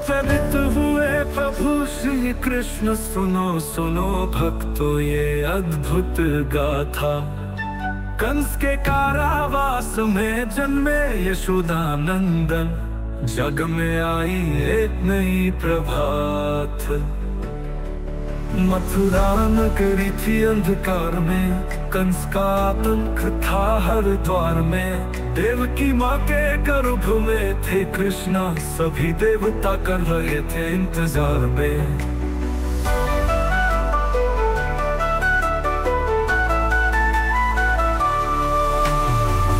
चरित हुए प्रभु श्री कृष्ण सुनो सुनो भक्तो, ये अद्भुत गाथा। कंस के कारावास में जन्मे यशोदा नंदन जग में आई एक नई प्रभात। मथुरा नगरी थी अंधकार में, कंस का आतंक था हर द्वार में। देव की माँ के गर्भ में थे कृष्णा, सभी देवता कर रहे थे इंतज़ार में।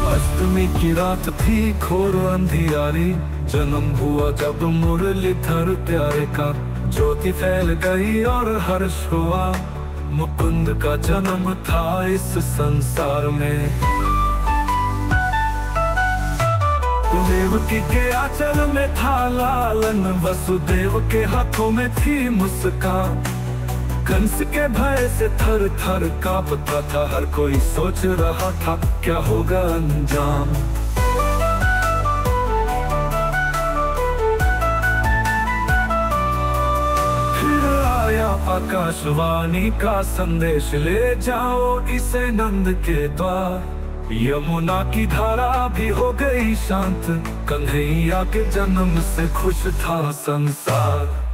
अष्टमी की रात थी घोर अंधियारी, जन्म हुआ जब मुरली थर प्यारे का। ज्योति फैल गई और हर्ष हुआ, मुकुंद का जन्म था इस संसार में। देवकी के आचल में था लालन, वसुदेव के हाथों में थी मुस्कान। कंस के भय से थर थर कांपता था, हर कोई सोच रहा था क्या होगा अंजाम। आकाशवाणी का संदेश, ले जाओ इसे नंद के द्वार। यमुना की धारा भी हो गई शांत कन्हैया के जन्म से खुश था संसार।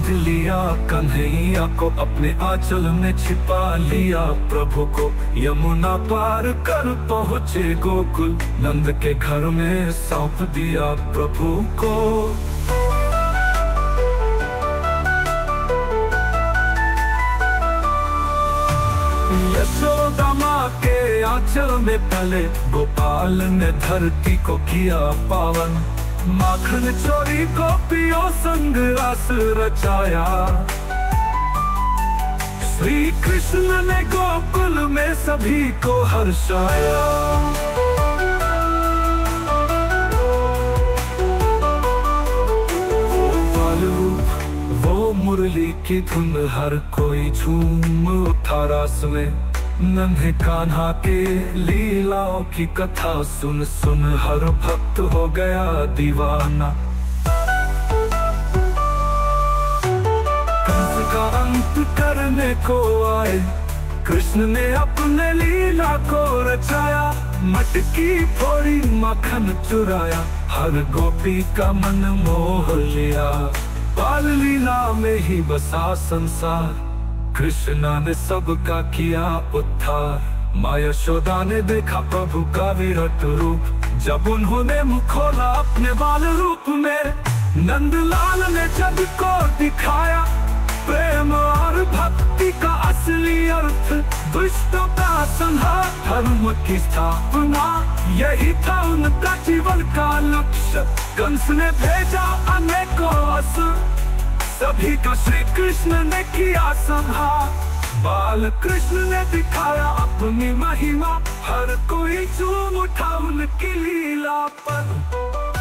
लिया कन्हैया को अपने आंचल में छिपा लिया। प्रभु को यमुना पार कर पहुँचे गोकुल। नंद के घर में सौंप दिया प्रभु को। के आंचल में पले गोपाल ने धरती को किया पावन। माखन चोरी को पियो संग रस रचाया। श्री कृष्ण ने गोकुल में सभी को हर्षाया। मुरली की धुन हर कोई झूम उठा रास में। नन्हे कान्हा के लीलाओं की कथा। सुन सुन, हर भक्त हो गया दीवाना। कंस का अंत करने को आए। कृष्ण ने अपने लीला को रचाया। मटकी फोड़ी मक्खन चुराया। हर गोपी का मन मोह लिया। बाल लीला में ही बसा संसार। कृष्णा ने सबका किया उद्धार। माया यशोदा ने देखा प्रभु का विरट रूप। जब उन्होंने मुख खोला अपने बाल रूप में, नंदलाल ने जग को दिखाया। प्रेम और भक्ति का असली अर्थ, दुष्टों का संहार धर्म की स्थापना। यही था उनका जीवन का लक्ष्य। कंस ने भेजा अनेकों असुर सभी को श्री कृष्ण ने किया संहार। बाल कृष्ण ने दिखाया अपनी महिमा। हर कोई झूम उठा उनकी लीला पर।